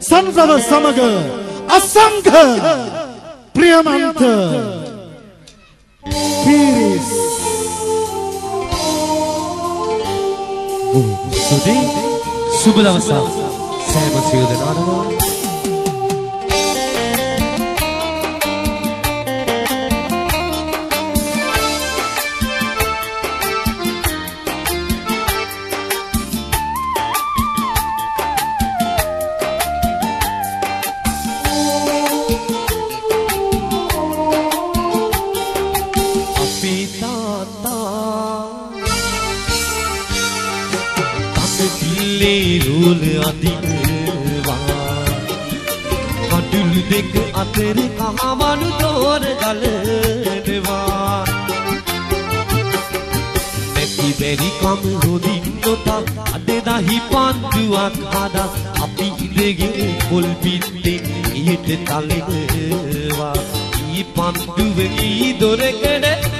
සන්සව සමග අසංඝ ප්‍රියමන්ත පිරිස්. සුදී සුබ දවසක්. සෑම සියලු දෙනාටම රෝල අදිනවා කටුළු දෙක අතර කහවණු තෝර ගලනවා නැති බැරි කම හොදින් නොතක් අද දහි පන්දුවක් හදා අපි ඉඳගෙන පොල් පිටේ ඊට තලෙනවා ඊ පන්දුවේ දොරකඩ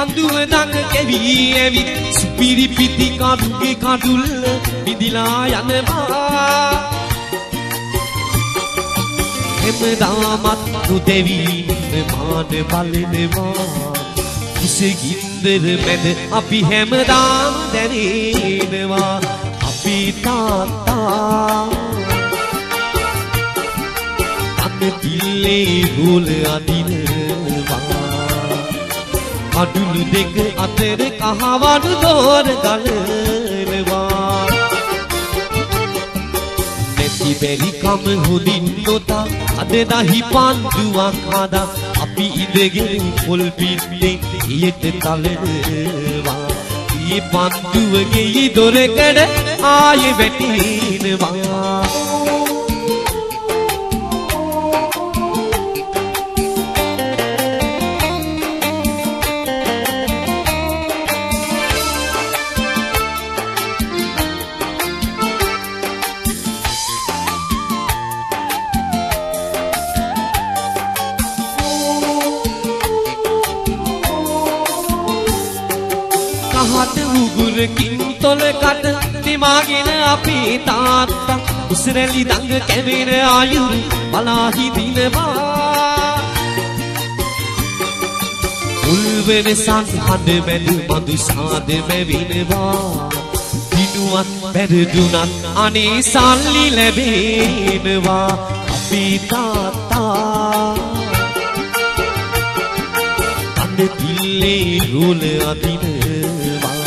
පඳුව දඟ කැවී ඇවිත් සුපිරි පිටි කඩුගේ කඩුල්ල විදිලා යනවා. හැමදාමත් නුදෙවීම මාන බලනවා. කුසගින්දර මැද අපි හැමදාම දැනෙනවා. අපි තාත්තා. අන්න පිල්ලේ රෝල අදිනවා කඩුළු දෙක අතර කහවණු දෝර ගලනවා. නැති බැරි කම හොදින් නොතා අද දහි පන්දුවක් හදා අපි ඉඳගෙන පොල් පිටේ ඊට තලනවා. ඊ පන්දුවගේ දොරකඩ ආයේ වැටිනවා. උගුරකින් තොලකට නිමාගෙන අපේ තාත්තා. උසරැලි දඟ කැවෙන ආයුරු බලා හිදිනවා උල්වෙන සංහඬ මැද මදු සාද මැවෙනවා දිනුවත් පැරදුනත් අනේ සල්ලි ලැබෙනවා. අපේ තාත්තා. අන්න පිල්ලේ රෝල අදිනවා.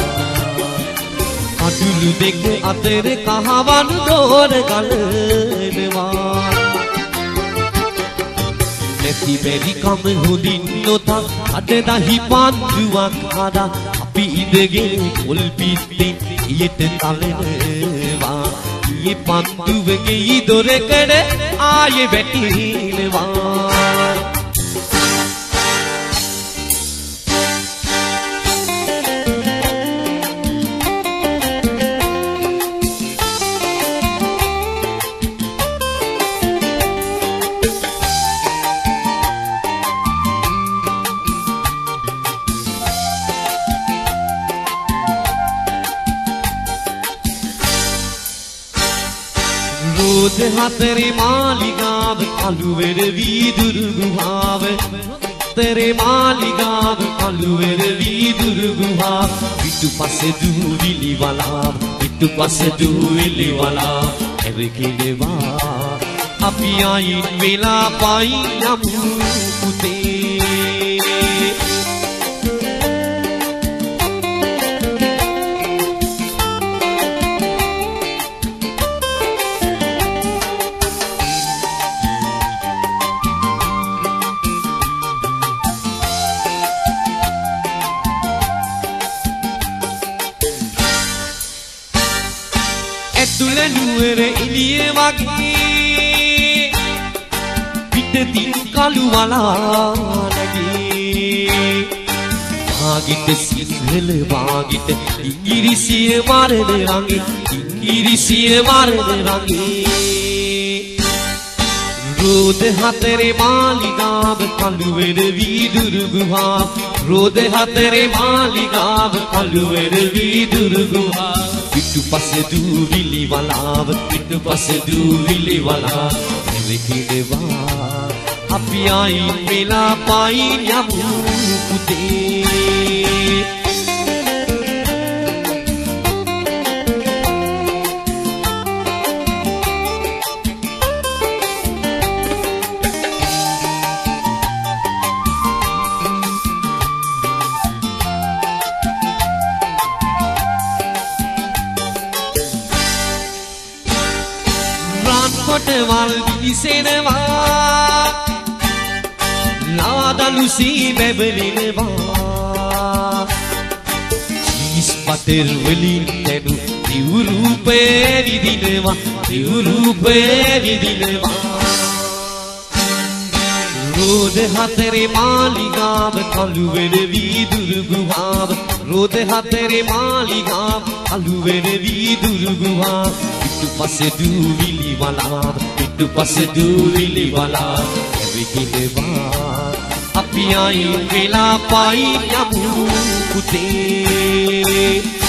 කටුළු දෙක අතර කහවණු දෝර ගලනවා. නැති බැරි කම හොදින් නොතක් අද දහි පන්දුවක් හදා අපි ඉඳගෙන පොල් පිටේ ඊට තලනවා. ඊ පන්දුවගේ දොරකඩ ආයේ වැටිනවා. රෝද හතරේ මාලිගාව කළුවෙර වීදුරු ගුහාව. හතරේ මාලිගාව කළුවෙර වීදුරු ගුහාව. පිටුපස දූවිලි වලාව පිටුපස දූවිලි වලාව එරකිනවා අපි ආයින් වෙලා පයින් යමු. පුතේ නුවර එළිය වගේ පලු වලා නැගී වාගිට සිංහල වාගිට ඉංගිරිසිය මරණ රඟේ. ඉංගිරිසිය මරණ රඟේ. රෝද හතරේ මාලිගාව කළුවෙර වීදුරු ගුහා රෝද හතරේ මාලිගාව කළුවෙර වීදුරු ගුහා පිටුපස දූවිලි වලාව පිටුපස දූවිලි වලා එවෙකිනවා අපි ආයින් වෙලා පයින් යමු පුතේ. රන් කොටවල් විසෙනවා. නාදලු සී බැබලෙනවා. චීස් බටර් වලින් දැනු දිවුරූපේ විදිනවා දිවුරූපේ විදිනවා රෝද හතරේ මාලිගාව කළුවෙන වීදුරු ගුහාව රෝද හතරේ මාලිගාව කළුවෙන වීදුරු ගුහාව පිටුපස දූවිලි වලාව පිටුපස දූවිලි වලාව ඇවිදිනවා අපි ආයි වෙලා පයි යමු. පුතේ